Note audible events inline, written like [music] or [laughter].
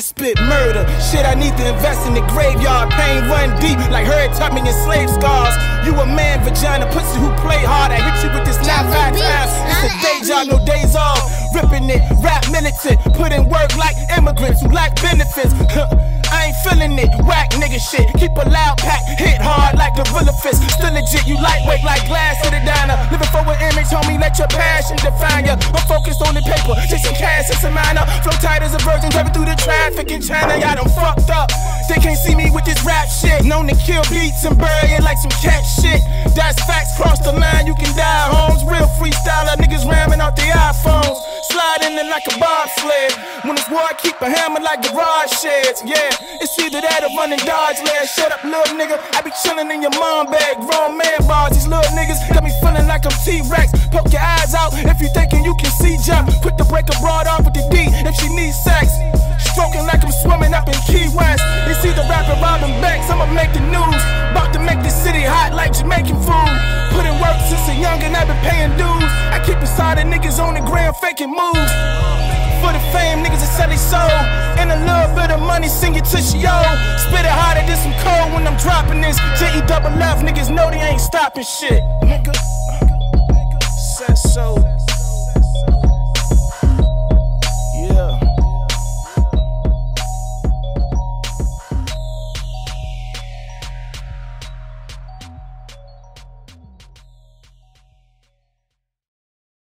spit murder. Shit, I need to invest in the graveyard. Pain run deep like Harriet Tubman and slave scars. You a man, vagina, pussy who play hard. I hit you with this nine five times. It's a day job, no days off. Ripping it, rap militant. Put in work like immigrants who lack benefits. [laughs] I ain't feeling it, whack nigga shit. Keep a loud pack, hit hard like gorilla fist. Still legit, you lightweight like glass the let your passion define ya. I'm focused on the paper, chasing cash, it's a minor. Flow tight as a virgin, driving through the traffic in China. Y'all done fucked up. They can't see me with this rap shit. Known to kill beats and bury it like some cat shit. That's facts, cross the line, you can die. Homes, real freestyler, niggas ramming off the iPhones. Sliding in like a bobsled. When it's war, I keep a hammer like garage sheds. Yeah, it's either that or running Dodge land. Shut up, little nigga. I be chillin' in your mom bag. Grown man bars. These little niggas got me feeling like I'm T-Rex. Poke your eyes out if you thinking you can see jump. Put the breaker broad off with the D if she needs sex. Stroking like I'm swimming up in Key West. You see the rapper Robin Banks, I'ma make the news. About to make the city hot like Jamaican food. Put in work since a youngin', I've been paying dues. Faking moves. For the fame, niggas that sell their soul. And a little bit of money, sing it to Shio. Spit it harder than some cold when I'm dropping this. J E double F, niggas know they ain't stopping shit. Nigga, said so.